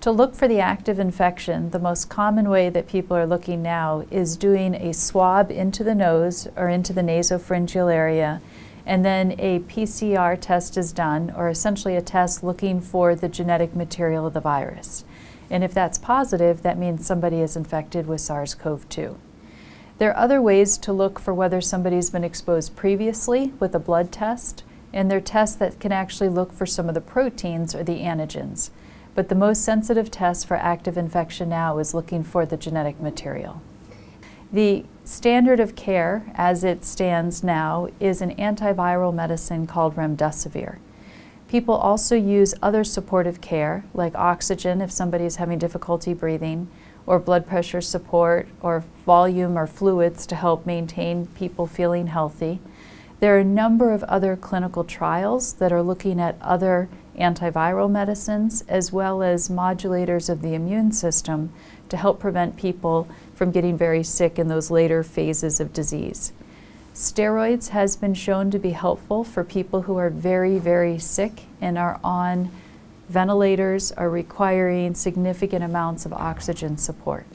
To look for the active infection, the most common way that people are looking now is doing a swab into the nose or into the nasopharyngeal area, and then a PCR test is done, or essentially a test looking for the genetic material of the virus. And if that's positive, that means somebody is infected with SARS-CoV-2. There are other ways to look for whether somebody's been exposed previously with a blood test, and there are tests that can actually look for some of the proteins or the antigens but the most sensitive test for active infection now is looking for the genetic material. The standard of care, as it stands now, is an antiviral medicine called remdesivir. People also use other supportive care, like oxygen if somebody is having difficulty breathing, or blood pressure support, or volume or fluids to help maintain people feeling healthy. There are a number of other clinical trials that are looking at other antiviral medicines as well as modulators of the immune system to help prevent people from getting very sick in those later phases of disease. Steroids has been shown to be helpful for people who are very, very sick and are on ventilators, are requiring significant amounts of oxygen support.